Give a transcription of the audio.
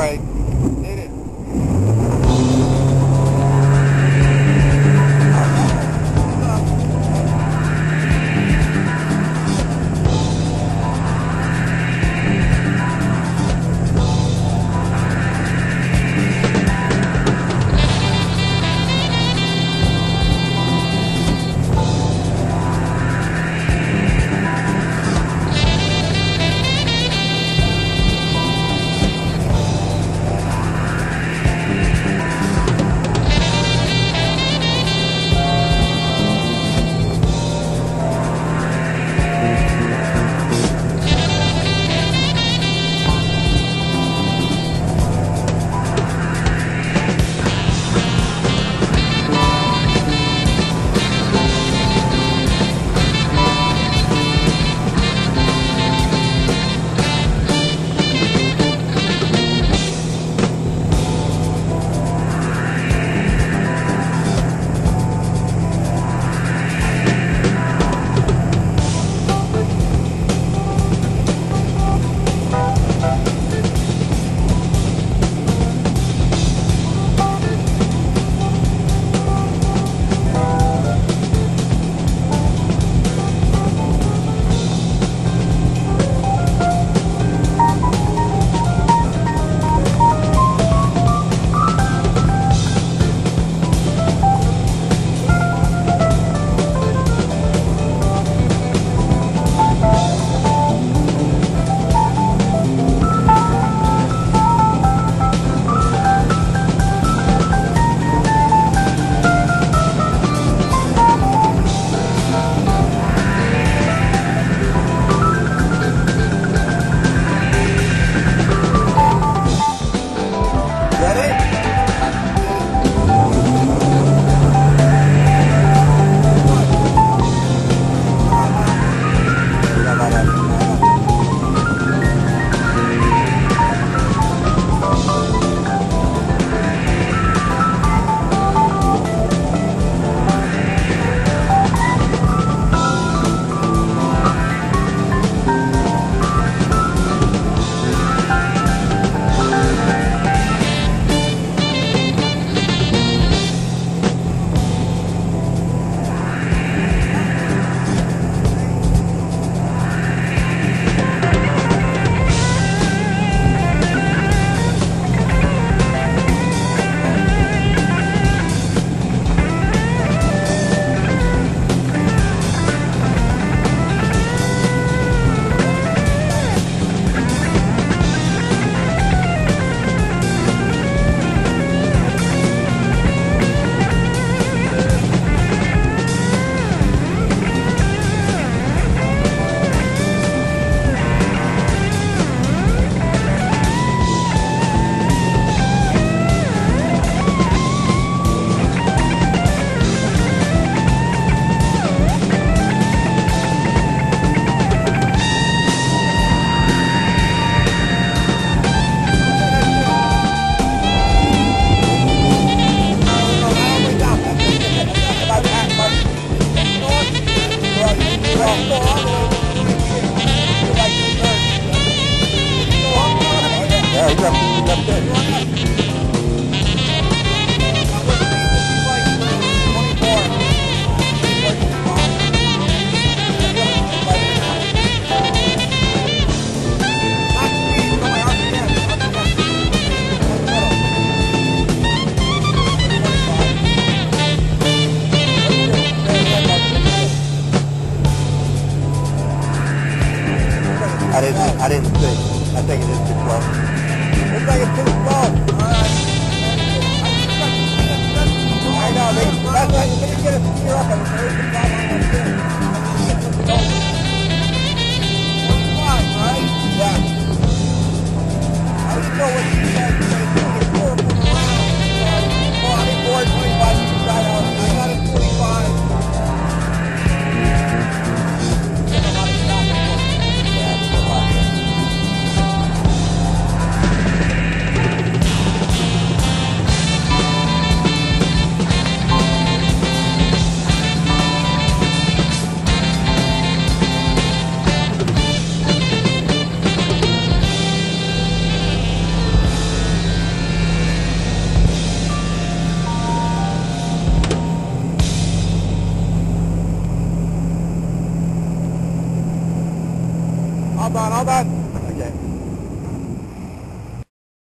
All right. All done, all done.